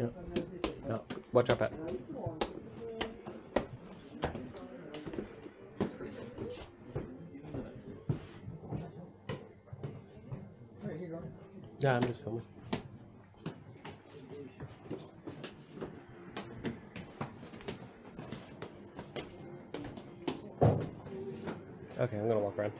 Yeah. No, watch out, Pat. Yeah, I'm just filming. Okay, I'm gonna walk around.